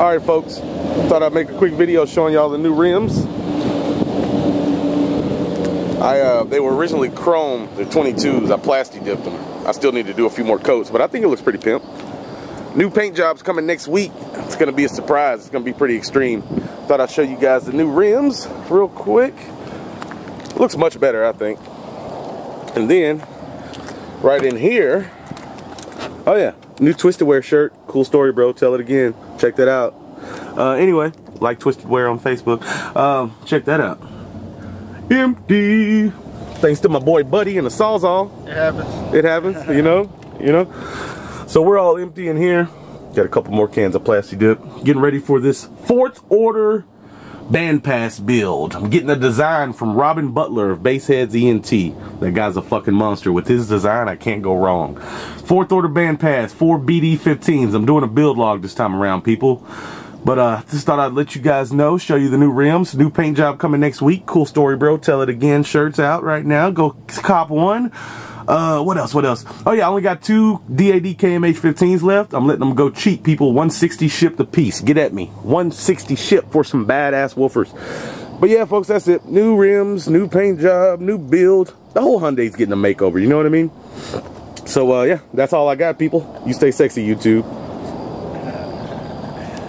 All right, folks. Thought I'd make a quick video showing y'all the new rims. I uh, they were originally chrome, the 22s. I plastic dipped them. I still need to do a few more coats, but I think it looks pretty pimp. New paint jobs coming next week. It's gonna be a surprise. It's gonna be pretty extreme. Thought I'd show you guys the new rims real quick. Looks much better, I think. And then, right in here, oh yeah, new Twisted Wear shirt. Cool story, bro. Tell it again. Check that out. Uh, anyway, like Twisted Wear on Facebook. Um, check that out. Empty. Thanks to my boy Buddy and the Sawzall. It happens. It happens, you know, you know. So we're all empty in here. Got a couple more cans of plastic dip. Getting ready for this fourth order bandpass build. I'm getting a design from Robin Butler of Bassheads ENT. That guy's a fucking monster. With his design, I can't go wrong. Fourth order bandpass, four BD15s. I'm doing a build log this time around, people. But uh, just thought I'd let you guys know, show you the new rims, new paint job coming next week. Cool story, bro. Tell it again. Shirts out right now. Go cop one. Uh, what else? What else? Oh yeah, I only got two DAD KMH 15s left. I'm letting them go cheap, people. 160 shipped a piece. Get at me. 160 shipped for some badass woofers. But yeah, folks, that's it. New rims, new paint job, new build. The whole Hyundai's getting a makeover. You know what I mean? So uh, yeah, that's all I got, people. You stay sexy, YouTube.